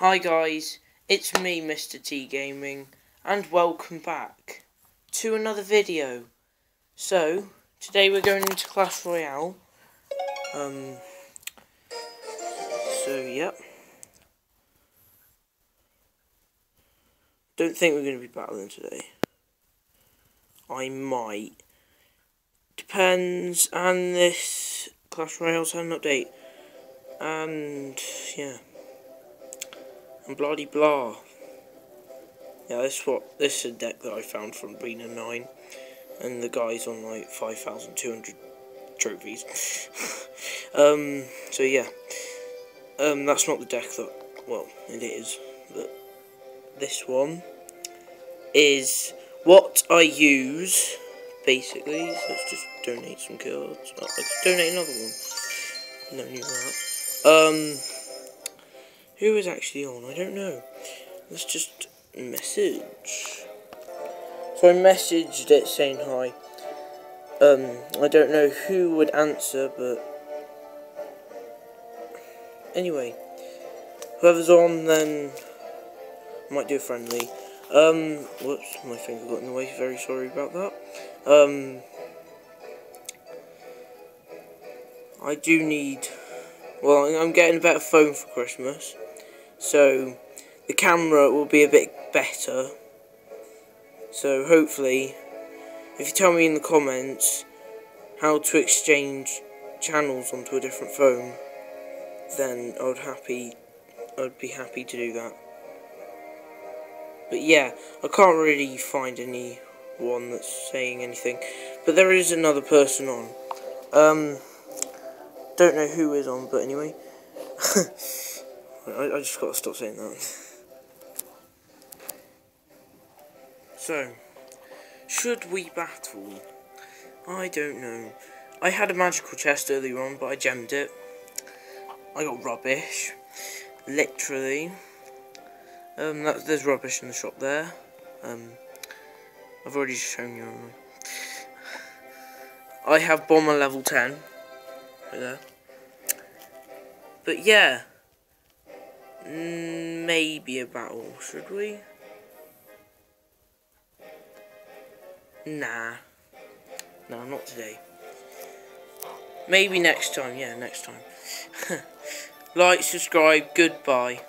Hi guys, it's me Mr. T Gaming and welcome back to another video. So, today we're going into Clash Royale. Um So, yep. Don't think we're going to be battling today. I might. Depends on this Clash Royale's had an update. And yeah and bloody blah. Yeah, this is what this is a deck that I found from Arena 9, and the guy's on like 5,200 trophies. um, so yeah, um, that's not the deck that, well, it is, but this one is what I use, basically, so let's just donate some cards, oh, I could donate another one, no need that, um, who is actually on? I don't know. Let's just message. So I messaged it saying hi. Um, I don't know who would answer, but anyway, whoever's on, then might do a friendly. Um, whoops, my finger got in the way. Very sorry about that. Um, I do need. Well, I'm getting a better phone for Christmas so the camera will be a bit better. So hopefully if you tell me in the comments how to exchange channels onto a different phone then I would happy I'd be happy to do that. But yeah I can't really find anyone that's saying anything. But there is another person on. Um don't know who is on but anyway I, I just got to stop saying that. So, should we battle? I don't know. I had a magical chest earlier on, but I gemmed it. I got rubbish. Literally. Um, that, there's rubbish in the shop there. Um, I've already shown you. I have bomber level 10. Right there. But yeah. Maybe a battle, should we? Nah. No, not today. Maybe next time, yeah, next time. like, subscribe, goodbye.